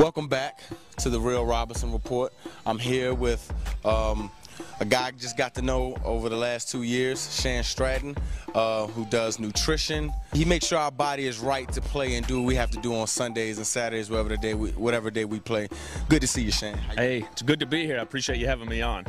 Welcome back to the Real Robinson Report. I'm here with um, a guy I just got to know over the last two years, Shan Stratton, uh, who does nutrition. He makes sure our body is right to play and do what we have to do on Sundays and Saturdays, whatever the day we, whatever day we play. Good to see you, Shan. Hey, it's good to be here. I appreciate you having me on.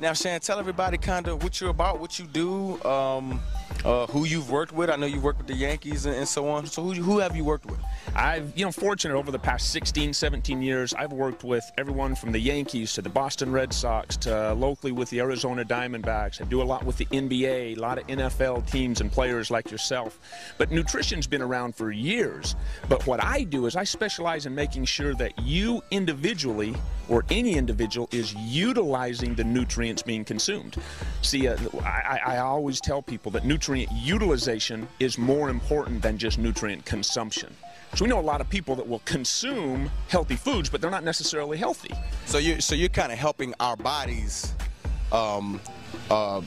Now, Shan, tell everybody kind of what you're about, what you do, um, uh, who you've worked with. I know you worked with the Yankees and, and so on. So who, who have you worked with? I've, you know, fortunate over the past 16, 17 years, I've worked with everyone from the Yankees to the Boston Red Sox to locally with the Arizona Diamondbacks. I do a lot with the NBA, a lot of NFL teams and players like yourself. But nutrition's been around for years. But what I do is I specialize in making sure that you individually or any individual is utilizing the nutrients being consumed. See, uh, I, I always tell people that nutrient utilization is more important than just nutrient consumption. So we know a lot of people that will consume healthy foods, but they're not necessarily healthy. So you so you're kind of helping our bodies um, uh,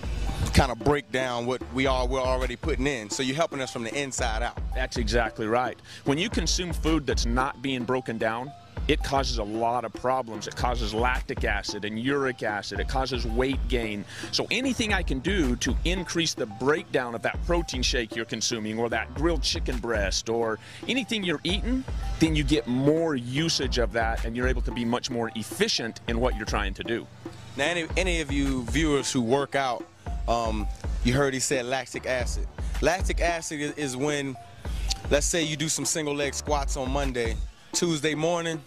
kind of break down what we are we're already putting in. So you're helping us from the inside out. That's exactly right. When you consume food that's not being broken down, it causes a lot of problems. It causes lactic acid and uric acid. It causes weight gain. So anything I can do to increase the breakdown of that protein shake you're consuming or that grilled chicken breast or anything you're eating, then you get more usage of that and you're able to be much more efficient in what you're trying to do. Now, any, any of you viewers who work out, um, you heard he said lactic acid. Lactic acid is when, let's say you do some single leg squats on Monday, Tuesday morning,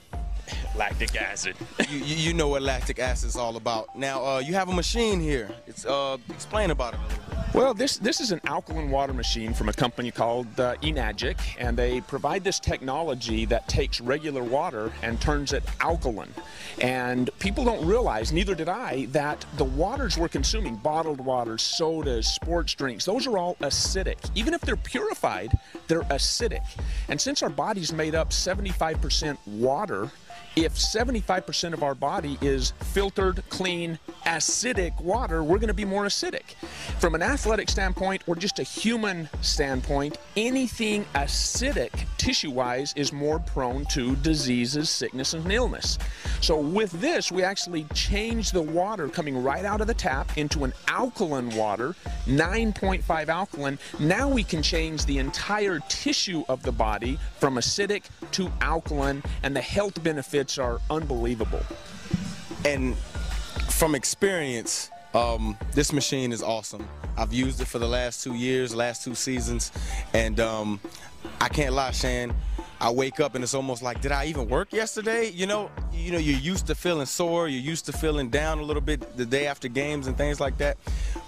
lactic acid. you, you, know what lactic acid is all about. Now, uh, you have a machine here. It's uh, explain about it a little bit. Well, this this is an alkaline water machine from a company called uh, Enagic, and they provide this technology that takes regular water and turns it alkaline. And people don't realize, neither did I, that the waters we're consuming, bottled water, sodas, sports drinks, those are all acidic. Even if they're purified, they're acidic. And since our body's made up 75% water, if 75% of our body is filtered, clean, acidic water, we're going to be more acidic. From an athletic standpoint or just a human standpoint, anything acidic tissue wise is more prone to diseases, sickness, and illness. So, with this, we actually change the water coming right out of the tap into an alkaline water, 9.5 alkaline. Now we can change the entire tissue of the body from acidic to alkaline, and the health benefits are unbelievable. And from experience, um, this machine is awesome. I've used it for the last two years, last two seasons, and um, I can't lie, Shan. I wake up and it's almost like, did I even work yesterday? You know, you know, you're used to feeling sore, you're used to feeling down a little bit the day after games and things like that.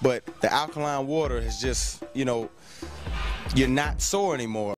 But the alkaline water has just, you know, you're not sore anymore.